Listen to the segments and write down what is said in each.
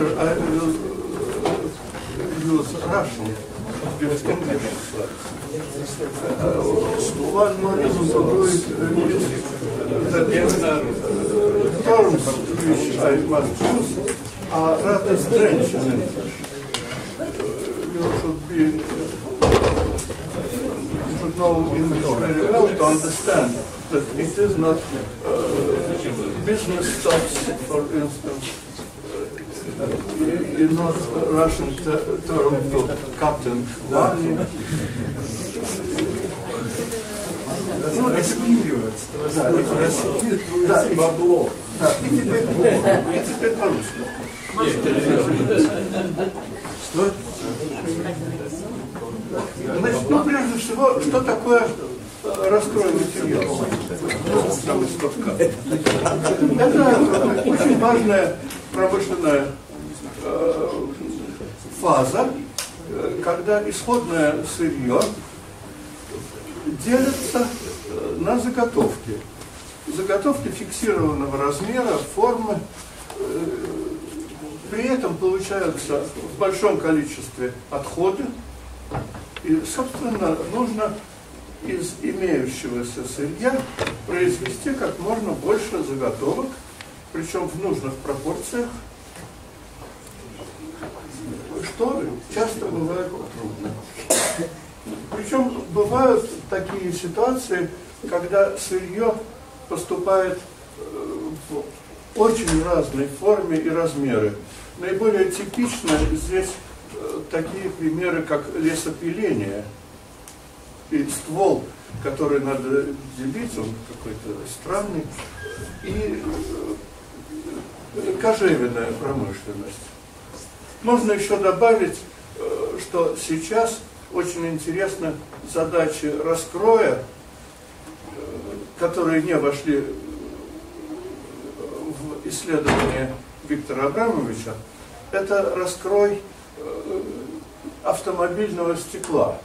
I will uh, use Russian. Uh, one more reason to do uh, that uh, terms which I must use are rather strange. Uh, you should be you should know English very well to understand that it is not uh, business stuff, for instance, uh, is not Russian te- term to captain money. Ну, рассекиривается. Да. Да, бабло. Да, и теперь, и теперь по-русски. Что? Значит, ну, прежде всего, что такое э, раскрой материал? Это очень важная промышленная э, фаза, э, когда исходное сырье делится э, на заготовки. Заготовки фиксированного размера, формы. э, При этом получаются в большом количестве отходы. И, собственно, нужно из имеющегося сырья произвести как можно больше заготовок, причем в нужных пропорциях, что часто бывает трудно. Причем бывают такие ситуации, когда сырье поступает э, в очень разной форме и размеры. Наиболее типично здесь э, такие примеры, как лесопиление. И ствол, который надо делить, он какой-то странный. И э, кожевенная промышленность. Можно еще добавить, э, что сейчас очень интересны задачи раскроя, э, которые не вошли в исследование Виктора Абрамовича. Это раскрой э, автомобильного стекла.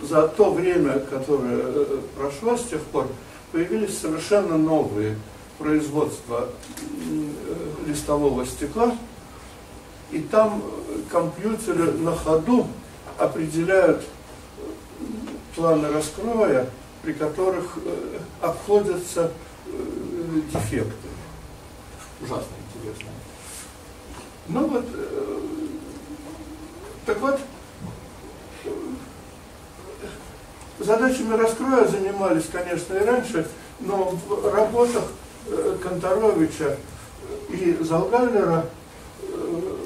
За то время, которое э, прошло с тех пор, появились совершенно новые производства э, листового стекла, и там компьютеры на ходу определяют э, планы раскроя, при которых э, обходятся э, дефекты. Ужасно интересно. Ну вот, так вот, задачами раскроя занимались, конечно, и раньше, но в работах Конторовича и Залгаллера э,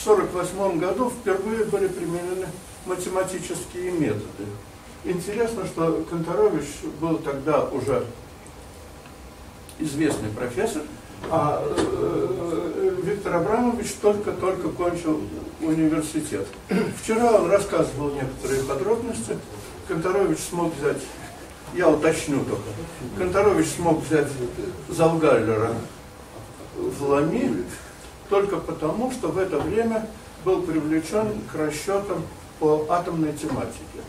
в 1948 году впервые были применены математические методы. Интересно, что Конторович был тогда уже известный профессор, а э, Виктор Абрамович только-только кончил университет. Вчера он рассказывал некоторые подробности. Конторович смог взять, я уточню только, Конторович смог взять Залгаллера в Лами только потому, что в это время был привлечен к расчетам по атомной тематике.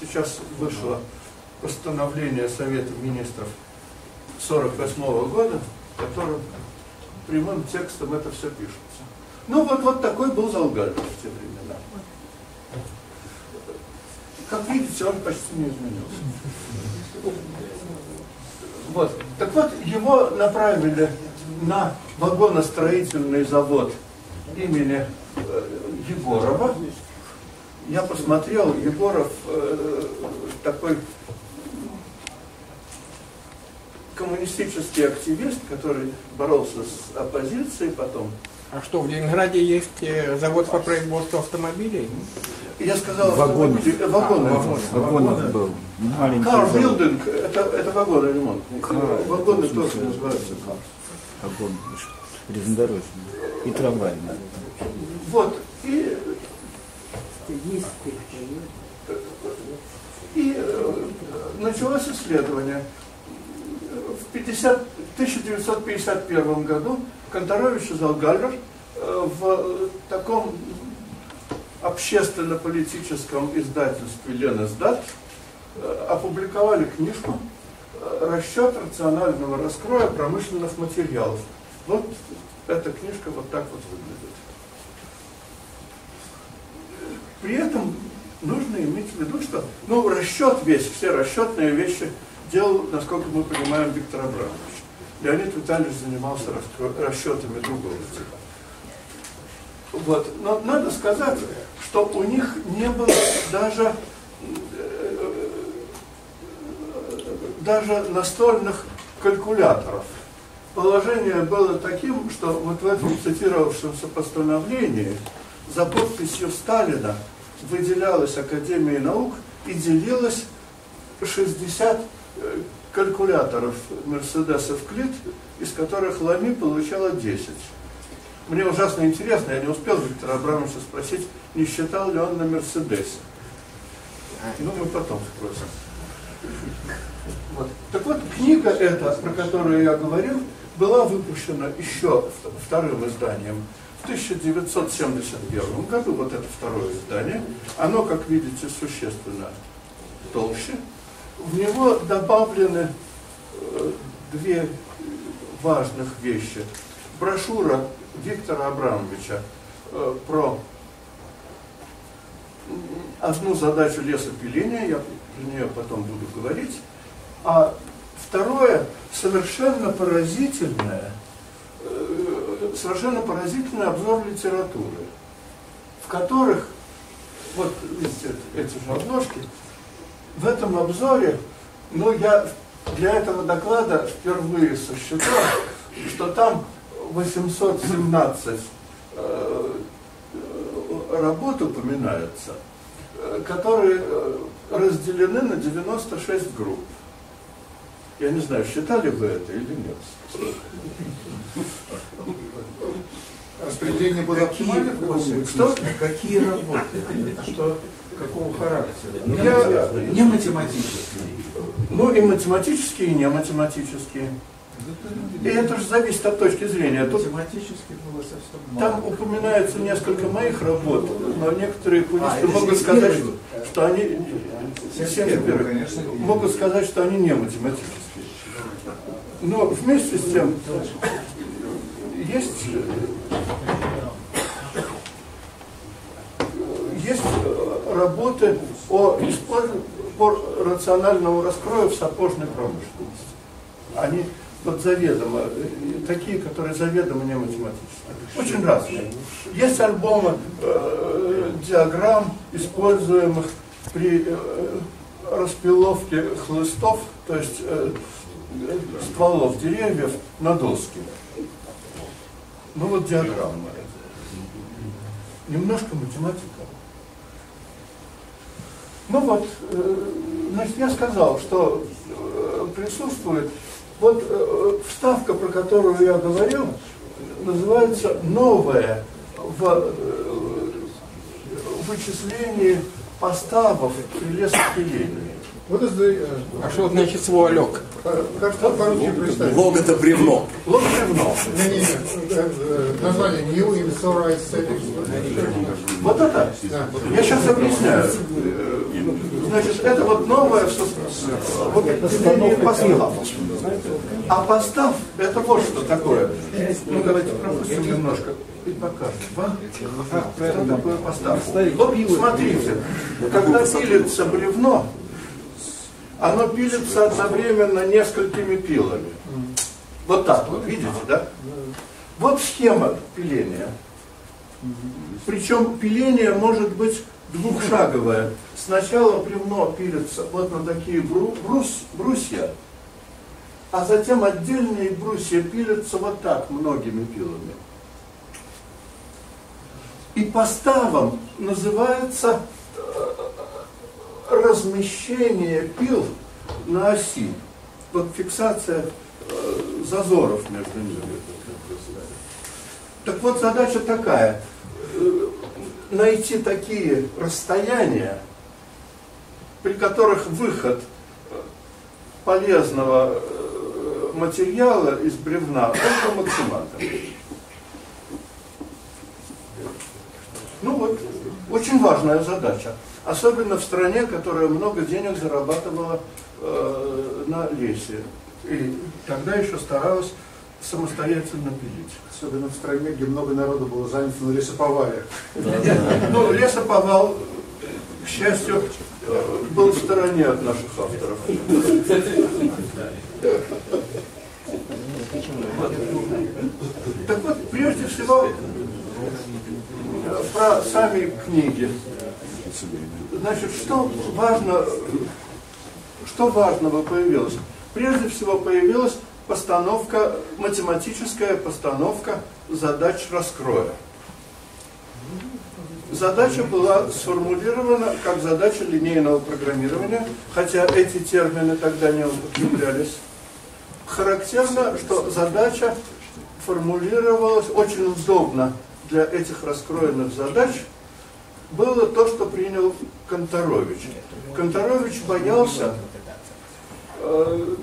Сейчас вышло постановление Совета Министров 1948 года, в котором прямым текстом это все пишется. Ну вот, вот такой был Залгаль в те времена. Как видите, он почти не изменился. Вот. Так вот, его направили на вагоностроительный завод имени э, Егорова. Я посмотрел, Егоров э, такой коммунистический активист, который боролся с оппозицией потом. А что, в Ленинграде есть э, завод по производству автомобилей? Я сказал, Вагоны. автомобили- э, вагоны. Вагонов был. Маленький Car building, это, это вагоны ремонт. Car. Вагоны тоже называются car. Вагон железнодорожный. И трамвайный. Вот, и, и э, началось исследование. В 50, 1951 году Конторович и Залгаллер э, в таком общественно-политическом издательстве «Ленэсдат» э, опубликовали книжку «Расчет рационального раскроя промышленных материалов». Вот эта книжка вот так вот выглядит. При этом нужно иметь в виду, что ну, расчет весь, все расчетные вещи делал, насколько мы понимаем, Виктор Абрамович. Леонид Витальевич занимался расчетами другого типа. Вот. Но надо сказать, что у них не было даже, даже настольных калькуляторов. Положение было таким, что вот в этом цитировавшемся постановлении за подписью Сталина выделялась Академия наук и делилось 60 э, калькуляторов Мерседесов Клит, из которых Лами получала 10. Мне ужасно интересно, я не успел Виктора Абрамовича спросить, не считал ли он на Мерседесе. Ну, мы потом спросим. Вот. Так вот, книга эта, про которую я говорил, была выпущена еще вторым изданием в 1971 году, вот это второе издание. Оно, как видите, существенно толще. В него добавлены э, две важных вещи. Брошюра Виктора Абрамовича э, про одну задачу лесопиления, я про нее потом буду говорить, а второе, совершенно поразительное, э, совершенно поразительный обзор литературы, в которых, вот видите, эти же обложки, в этом обзоре, ну, я для этого доклада впервые сосчитал, что там 817 э, работ упоминается, э, которые разделены на 96 групп. Я не знаю, считали вы это или нет. Распределение было оптимально? Что? Какие работы? Что, какого характера? Я- Не математические. Ну и математические, и не математические. И это же зависит от точки зрения. Тут Математически было совсем мало. Там упоминается несколько моих работ, но некоторые А, пулисты это могут 71 сказать, год. что они 71, конечно. могут сказать, что они не математические. Но вместе с тем есть есть работы о использовании по рациональному раскрою в сапожной промышленности. Они вот заведомо, э, такие, которые заведомо не математические. Очень разные. Есть альбомы э, диаграмм, используемых при э, распиловке хлыстов, то есть э, стволов деревьев на доски. Ну вот диаграмма. Немножко математика. Ну вот, э, значит, я сказал, что э, присутствует, вот э, вставка, про которую я говорил, называется «Новое в э, вычислении поставов при лесопилении». What is the, А что значит uh, как что по-русски представить? Лог это бревно. Вот бревно. Не, не, не, э, название New. Вот это. Да. Я сейчас объясняю. Значит, это вот новое со- вот определение постав. А постав, это вот что такое. Ну, давайте пропустим немножко и покажем. вам, Что такое постав? Вот смотрите, когда пилится бревно, оно пилится одновременно несколькими пилами. Вот так вот, видите, да? Вот схема пиления. Причем пиление может быть двухшаговое. Сначала бревно пилится вот на такие бру- брус- брусья, а затем отдельные брусья пилятся вот так многими пилами. И поставом называется э, размещение пил на оси. Вот фиксация э, зазоров между ними. Так вот, задача такая. э, Найти такие расстояния, при которых выход полезного э, материала из бревна только максимальный. Ну вот, очень важная задача. Особенно в стране, которая много денег зарабатывала э, на лесе. И тогда еще старалась самостоятельно пилить. Особенно в стране, где много народу было занято на лесоповале. Ну, лесоповал, к счастью, э, был в стороне от наших авторов. Так вот, прежде всего, э, про сами книги. Значит, что важно, что важного появилось? Прежде всего появилась постановка, математическая постановка задач раскроя. Задача была сформулирована как задача линейного программирования, хотя эти термины тогда не употреблялись. Характерно, что задача формулировалась очень удобно для этих раскроенных задач, было то, что принял Конторович. Конторович боялся э,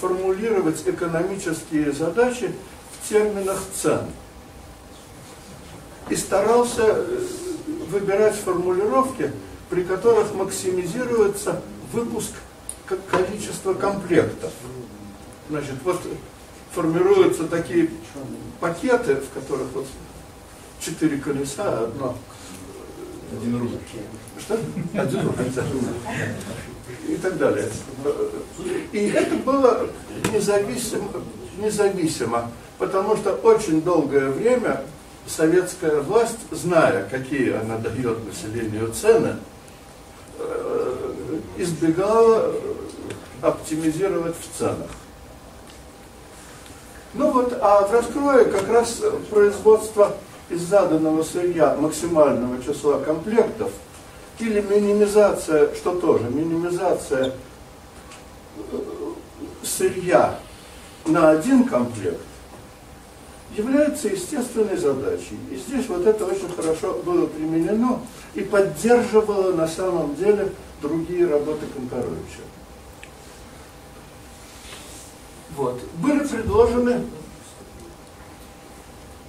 формулировать экономические задачи в терминах цен. И старался э, выбирать формулировки, при которых максимизируется выпуск количества комплектов. Значит, вот формируются такие пакеты, в которых вот четыре колеса, одно. Один рубль. Что? Один рубль. И так далее. И это было независимо, независимо, потому что очень долгое время советская власть, зная, какие она дает населению цены, э, избегала оптимизировать в ценах. Ну вот, а в раскрое как раз производство из заданного сырья максимального числа комплектов или минимизация, что тоже, минимизация э, сырья на один комплект является естественной задачей. И здесь вот это очень хорошо было применено и поддерживало на самом деле другие работы Конторовича. Вот. Были предложены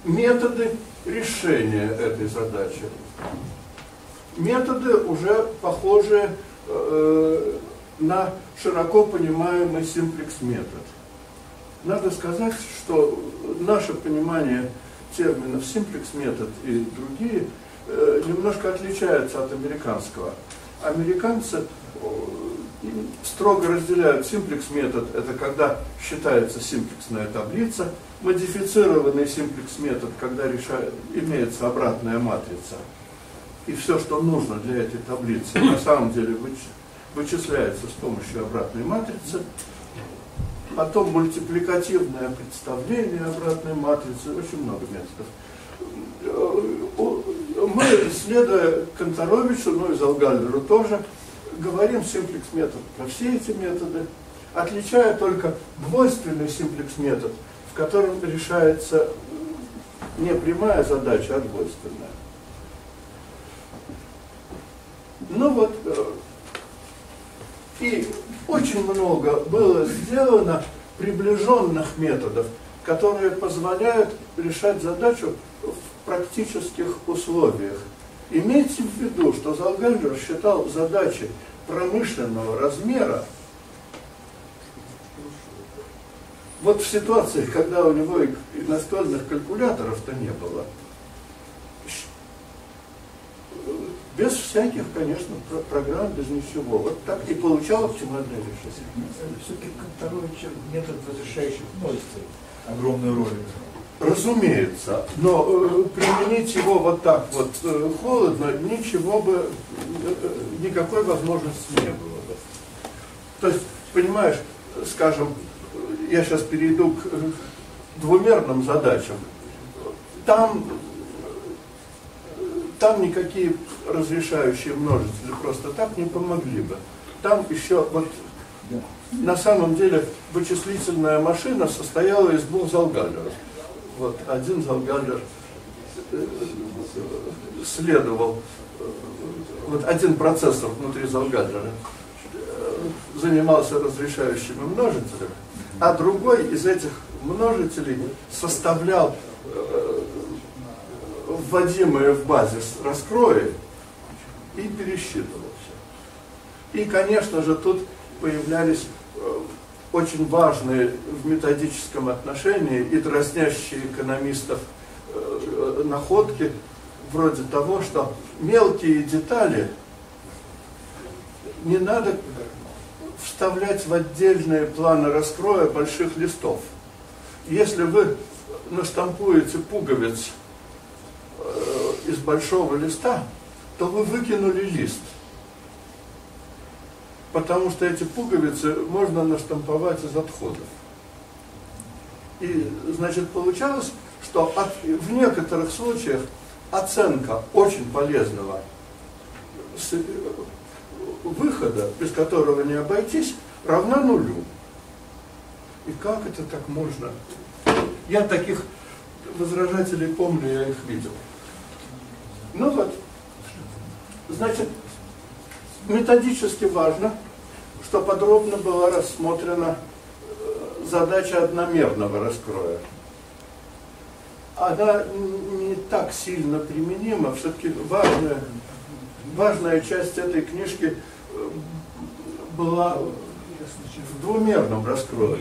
методы решения этой задачи. Методы уже похожи э, на широко понимаемый симплекс метод. Надо сказать, что наше понимание терминов симплекс метод и другие э, немножко отличается от американского. Американцы э, строго разделяют симплекс метод, это когда считается симплексная таблица, модифицированный симплекс метод, когда решает, имеется обратная матрица, и все, что нужно для этой таблицы, на самом деле вычисляется с помощью обратной матрицы, потом мультипликативное представление обратной матрицы, очень много методов. Мы, следуя Конторовичу, ну и Залгаллеру тоже, говорим симплекс метод про все эти методы, отличая только двойственный симплекс метод, в котором решается не прямая задача, а двойственная. Ну вот, э, и очень много было сделано приближенных методов, которые позволяют решать задачу в практических условиях. Имейте в виду, что Залгальдер считал задачи промышленного размера вот в ситуациях, когда у него настольных калькуляторов-то не было, без всяких, конечно, программ, без ничего. Вот так и получал оптимальное решение. Все-таки Конторович метод разрешающих множеств огромную роль Разумеется, но э, применить его вот так вот э, холодно, ничего бы, э, никакой возможности не было бы. То есть, понимаешь, скажем, я сейчас перейду к э, двумерным задачам. Там, там никакие разрешающие множители просто так не помогли бы. Там еще вот на самом деле вычислительная машина состояла из двух залгаллеров. Вот один залгаллер э, следовал, э, вот один процессор внутри залгаллера занимался разрешающими множителями, а другой из этих множителей составлял э, вводимые в базис раскрои и пересчитывал все. И, конечно же, тут появлялись э, очень важные в методическом отношении и дразнящие экономистов э, находки, вроде того, что мелкие детали не надо вставлять в отдельные планы раскроя больших листов. Если вы наштампуете пуговиц э, из большого листа, то вы выкинули лист. Потому что эти пуговицы можно наштамповать из отходов. И, значит, получалось, что от, в некоторых случаях оценка очень полезного с- выхода, без которого не обойтись, равна нулю. И как это так можно? Я таких возражателей помню, я их видел. Ну вот, значит, методически важно, что подробно была рассмотрена э, задача одномерного раскроя. Она не так сильно применима, все-таки важная, важная часть этой книжки э, была в двумерном раскрое.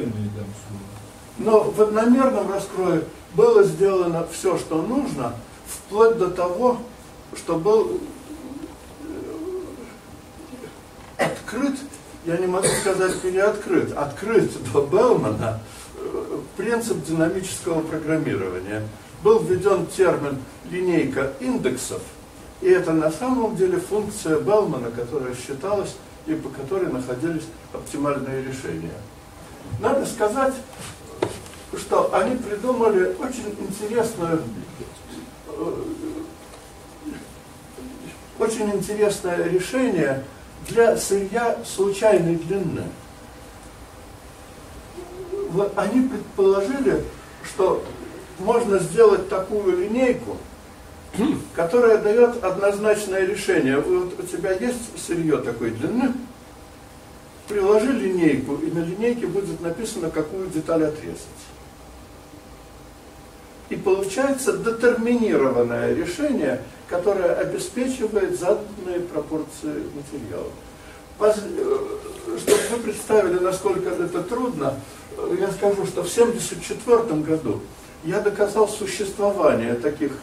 Но в одномерном раскрое было сделано все, что нужно, вплоть до того, что был э, открыт, я не могу сказать переоткрыт, открыт до Белмана э, принцип динамического программирования. Был введен термин линейка индексов, и это на самом деле функция Белмана, которая считалась и по которой находились оптимальные решения. Надо сказать, что они придумали очень интересную, э, очень интересное решение для сырья случайной длины. Вот они предположили, что можно сделать такую линейку, которая дает однозначное решение. Вот у тебя есть сырье такой длины, приложи линейку, и на линейке будет написано, какую деталь отрезать. И получается детерминированное решение, которое обеспечивает заданные пропорции материала. Э, Чтобы вы представили, насколько это трудно, э, я скажу, что в 1974 году я доказал существование таких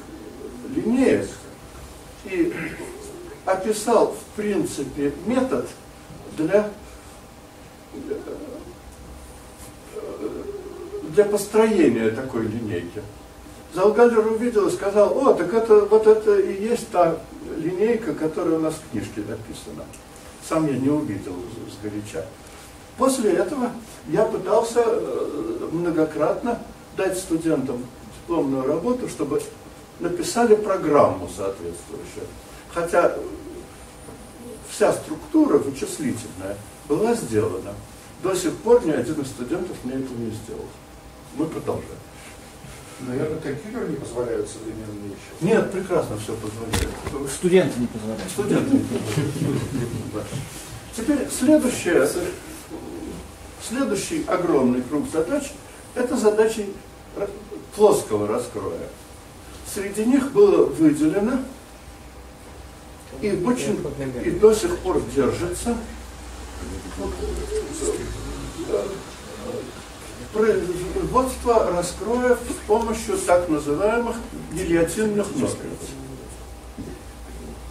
линеек и описал, в принципе, метод для, для построения такой линейки. Залгалер увидел и сказал, о, так это вот это и есть та линейка, которая у нас в книжке написана. Сам я не увидел сгоряча. После этого я пытался э, многократно дать студентам дипломную работу, чтобы написали программу соответствующую. Хотя вся структура вычислительная была сделана. До сих пор ни один из студентов мне этого не сделал. Мы продолжаем. Наверное, компьютеры не позволяют современные вещи. Нет, прекрасно все позволяет. Студенты не позволяют. Студенты. Да. Теперь следующее, следующий огромный круг задач – это задачи плоского раскроя. Среди них было выделено и очень и до сих пор держится производство раскроев с помощью так называемых гильотинных ножниц.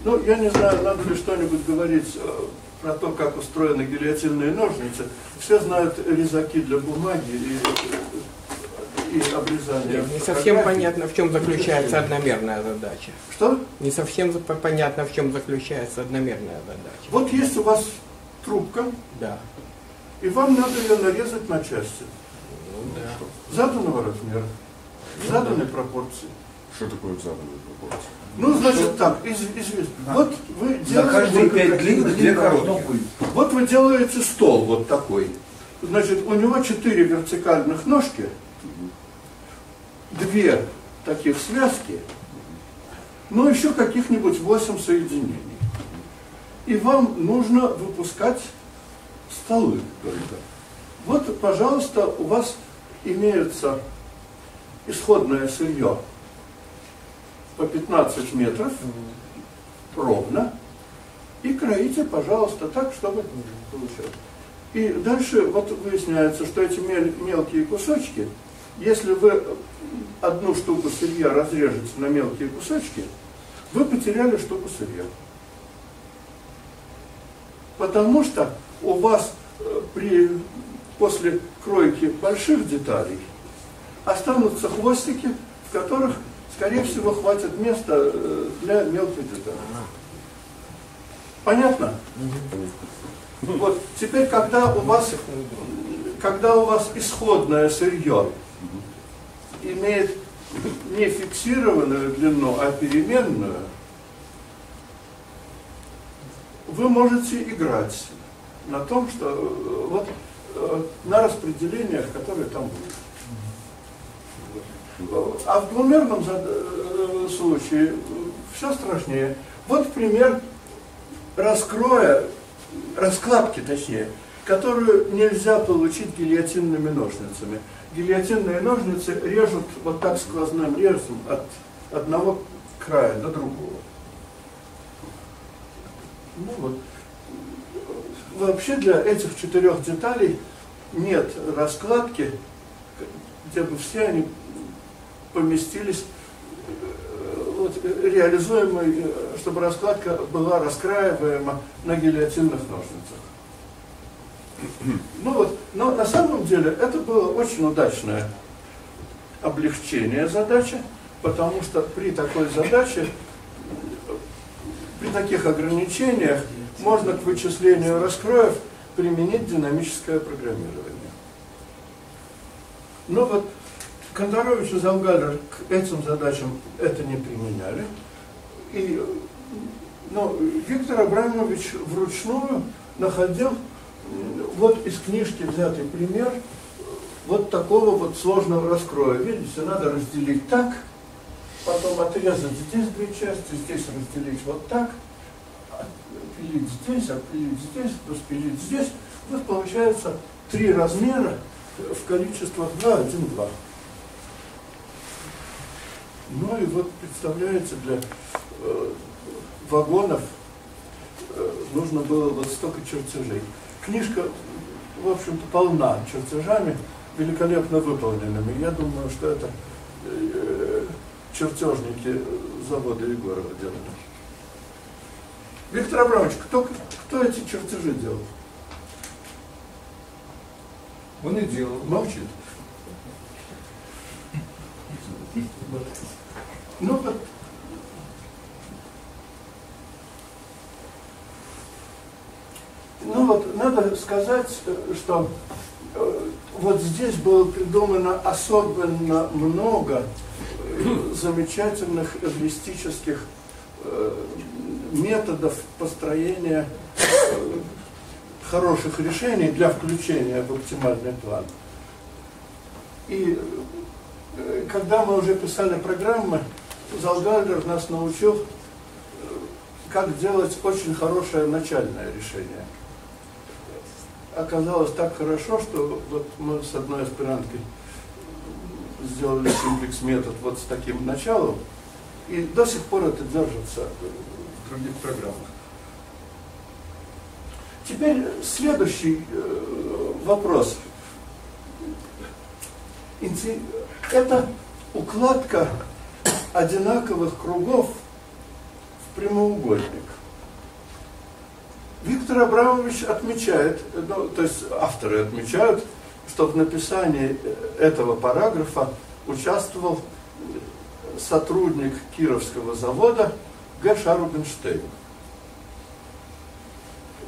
Ну, я не знаю, надо ли что-нибудь говорить э, про то, как устроены гильотинные ножницы. Все знают резаки для бумаги и, и обрезание. Не совсем понятно, в чем заключается одномерная задача. Что? Не совсем понятно, в чем заключается одномерная задача. Вот есть у вас трубка, Да. и вам надо ее нарезать на части. Ну да. Заданного размера, заданной пропорции. Что такое заданная пропорция? Ну, значит так, из- известно. Вот вы На делаете... каждые пять длинных, две коротких. Вот вы делаете стол вот такой. Значит, у него четыре вертикальных ножки, две таких связки, ну еще каких-нибудь восемь соединений. И вам нужно выпускать столы только. Вот, пожалуйста, у вас имеется исходное сырье по 15 метров ровно и кроите, пожалуйста, так, чтобы получилось. И дальше вот выясняется, что эти мел- мелкие кусочки, если вы одну штуку сырья разрежете на мелкие кусочки, вы потеряли штуку сырья. Потому что у вас э, при, после кройки больших деталей останутся хвостики, в которых, скорее всего, хватит места э, для мелких деталей. Понятно? Вот теперь, когда у вас, когда у вас исходное сырье имеет не фиксированную длину, а переменную, вы можете играть на том, что э, вот на распределениях, которые там будут. А в двумерном э, случае все страшнее. Вот пример раскроя, раскладки точнее, которую нельзя получить гильотинными ножницами. Гильотинные ножницы режут вот так сквозным резом от одного края до другого. Ну вот. Вообще для этих четырех деталей нет раскладки, где бы все они поместились, э, вот, э, реализуемой, э, чтобы раскладка была раскраиваема на гильотинных ножницах. Ну вот, но на самом деле это было очень удачное облегчение задачи, потому что при такой задаче, при таких ограничениях можно к вычислению раскроев применить динамическое программирование. Но вот Конторович и Залгалер к этим задачам это не применяли. И но Виктор Абрамович вручную находил вот из книжки взятый пример вот такого вот сложного раскроя. Видите, надо разделить так, потом отрезать здесь две части, здесь разделить вот так, отпилить здесь, отпилить здесь, распилить здесь. Вот получается три размера в количествах 2, 1, 2. Ну и вот представляете, для э, вагонов э, нужно было вот столько чертежей. Книжка, в общем-то, полна чертежами, великолепно выполненными. Я думаю, что это э, чертежники завода Егорова делали. Виктор Абрамович, кто, кто эти чертежи делал? Он и делал. Молчит. Ну вот. Ну вот, надо сказать, что э, вот здесь было придумано особенно много э, замечательных эвристических э, методов построения э, хороших решений для включения в оптимальный план. И э, когда мы уже писали программы, Залгальдер нас научил, э, как делать очень хорошее начальное решение. Оказалось так хорошо, что вот мы с одной аспиранткой сделали симплекс метод вот с таким началом, и до сих пор это держится других программах. Теперь следующий э, вопрос. Это укладка одинаковых кругов в прямоугольник. Виктор Абрамович отмечает, ну, то есть авторы отмечают, что в написании этого параграфа участвовал сотрудник Кировского завода Г. Шарубинштейн.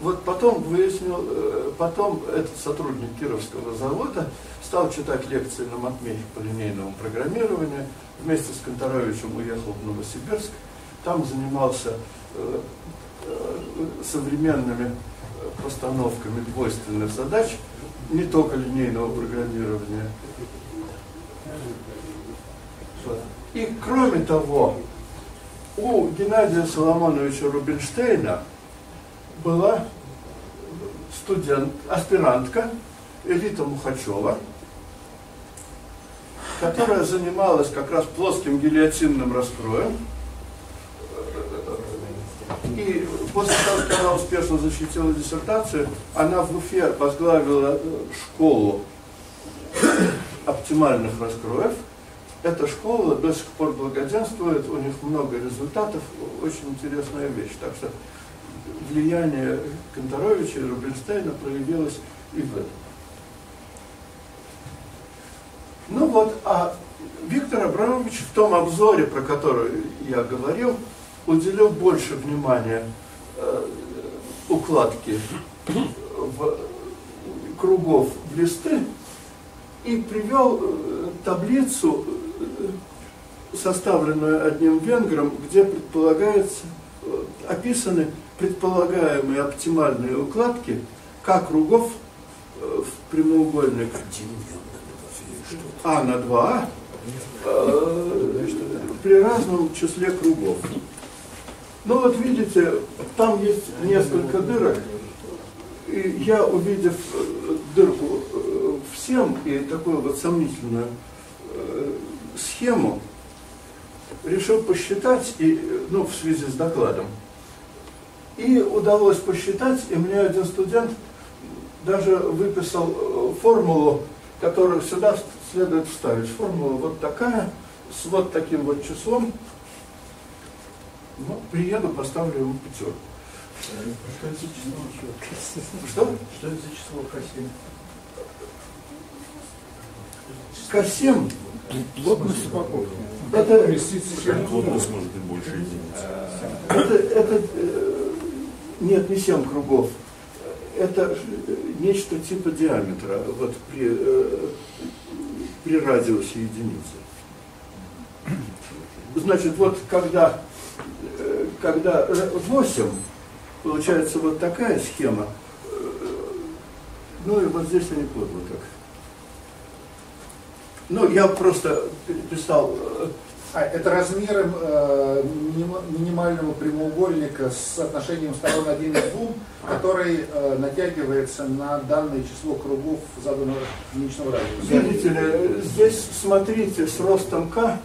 Вот потом выяснил, э, потом этот сотрудник Кировского завода стал читать лекции на Матмехе по линейному программированию, вместе с Конторовичем уехал в Новосибирск, там занимался э, э, современными постановками двойственных задач, не только линейного программирования. И кроме того, у Геннадия Соломоновича Рубинштейна была студент, аспирантка Элита Мухачева, которая занималась как раз плоским гильотинным раскроем. И после того, как она успешно защитила диссертацию, она в Уфе возглавила школу оптимальных раскроев. Эта школа до сих пор благоденствует, у них много результатов, очень интересная вещь. Так что влияние Конторовича и Рубинштейна проявилось и в этом. Ну вот, а Виктор Абрамович в том обзоре, про который я говорил, уделил больше внимания э, укладке в кругов в листы и привел э, таблицу, составленную одним венгром, где предполагается, э, описаны предполагаемые оптимальные укладки К кругов э, в прямоугольник А на 2А э, при разном числе кругов. Ну вот видите, там есть несколько дырок, и я, увидев дырку всем и такую вот сомнительную схему, решил посчитать, и, ну, в связи с докладом. И удалось посчитать, и мне один студент даже выписал э, формулу, которую сюда следует вставить. Формула вот такая, с вот таким вот числом. Ну, приеду, поставлю ему пятерку. Что это за число? Что? Что это за число К7? К7 Плотность упаковки. это, Плотность может быть больше единицы. это, это э, нет, не 7 кругов. Это э, нечто типа диаметра вот при, э, при радиусе единицы. Значит, вот когда, э, когда 8, получается вот такая схема, ну и вот здесь они подло как. Ну, я просто переписал э, А, это размером э, минима- минимального прямоугольника с соотношением сторон 1 к 2, который э, натягивается на данное число кругов заданного единичного радиуса. Видите ли, здесь смотрите с ростом К,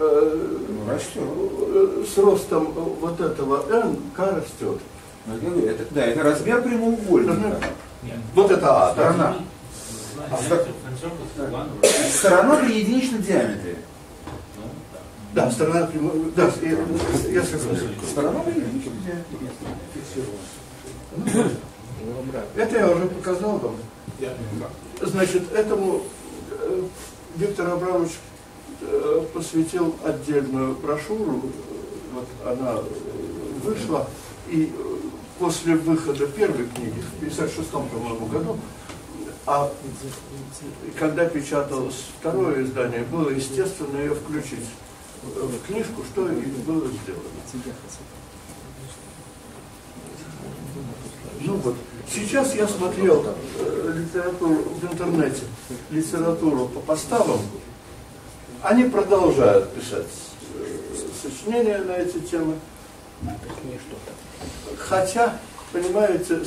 э, э, с ростом вот этого N, К растет. Ну, это, да, это размер прямоугольника. Вот это А, да. Сторона. Сторона при единичном диаметре. Да, сторона прямой, да, я, согласен. Сторона при единичном диаметре. Это я уже показал вам. Значит, этому э, Виктор Абрамович э, посвятил отдельную брошюру. Вот она э, вышла, и после выхода первой книги, в 56 по-моему, году, а когда печаталось второе издание, было естественно ее включить в книжку, что и было сделано. Ну вот, сейчас я смотрел э, литературу в интернете, литературу по поставам, они продолжают писать э, сочинения на эти темы. Хотя, понимаете,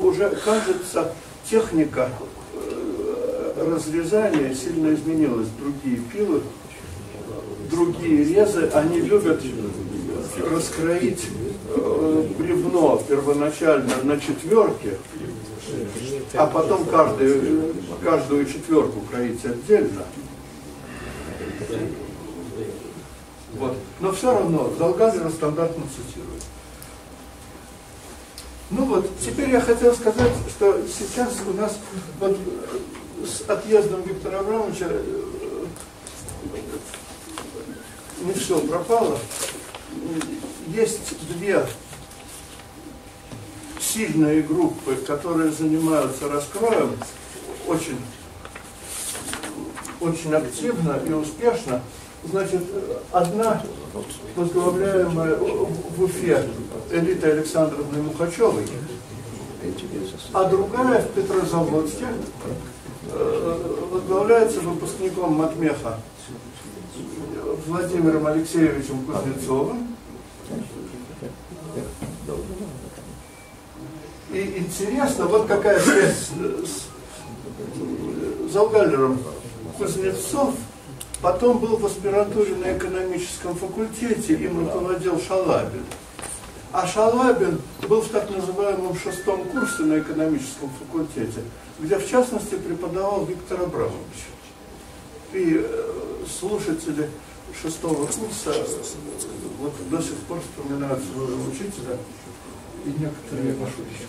уже кажется, техника э, разрезания сильно изменилась. Другие пилы, другие резы, они любят раскроить э, бревно первоначально на четверке, а потом каждую, каждую четверку кроить отдельно. Вот. Но все равно Долгазера стандартно цитирует. Ну вот, теперь я хотел сказать, что сейчас у нас вот э, с отъездом Виктора Абрамовича э, не все пропало. Есть две сильные группы, которые занимаются раскроем очень, очень активно и успешно. Значит, одна возглавляемая в Уфе Элитой Александровной Мухачевой, а другая в Петрозаводске э, возглавляется выпускником Матмеха Владимиром Алексеевичем Кузнецовым. И интересно, вот какая связь с, с Залгалером Кузнецов потом был в аспирантуре на экономическом факультете, им руководил Шалабин. А Шалабин был в так называемом шестом курсе на экономическом факультете, где в частности преподавал Виктор Абрамович. И э, слушатели шестого курса э, вот до сих пор вспоминают своего учителя и некоторые пошутки.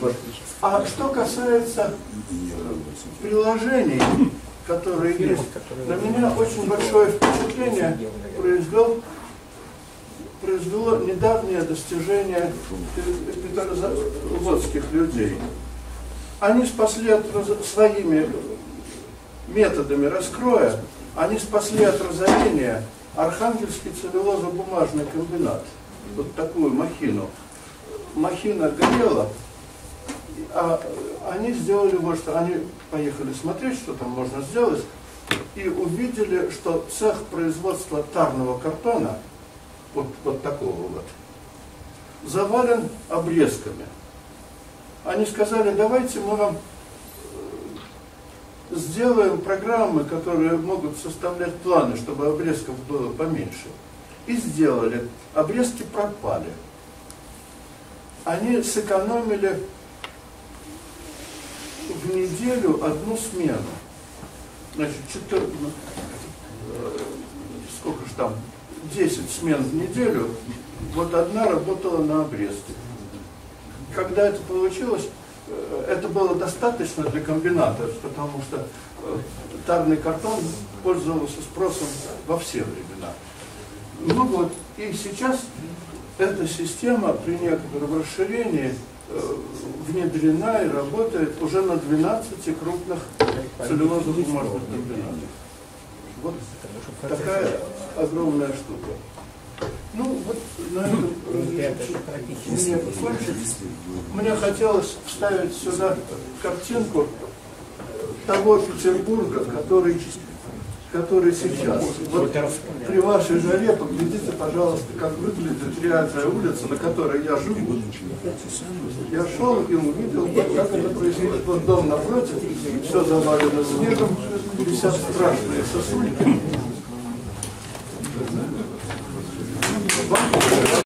Вот. А что касается приложений, которые есть, на меня очень большое впечатление произвел, произвело недавнее достижение петрозаводских людей. Они спасли от, своими методами раскроя, они спасли от разорения Архангельский целлюлозо-бумажный комбинат. Вот такую махину. Махина горела, а они сделали вот что. Они поехали смотреть, что там можно сделать, и увидели, что цех производства тарного картона, вот, вот такого вот, завален обрезками. Они сказали, давайте мы вам э, сделаем программы, которые могут составлять планы, чтобы обрезков было поменьше. И сделали. Обрезки пропали. Они сэкономили в неделю одну смену. Значит, 14, э, сколько же там, 10 смен в неделю, вот одна работала на обрезке. Когда это получилось, э, это было достаточно для комбината, потому что э, тарный картон пользовался спросом во все времена. Ну вот, и сейчас эта система при некотором расширении э, внедрена и работает уже на 12 крупных целлюлозно-бумажных комбинатах. Вот такая огромная штука. Ну, вот на этом разрешите мне хотелось вставить сюда картинку того Петербурга, который, который сейчас. Вот при вашей жаре поглядите, пожалуйста, как выглядит Триадная улица, на которой я живу. Я шел и увидел, как это происходит. Вот дом напротив, все завалено снегом, висят страшные сосульки.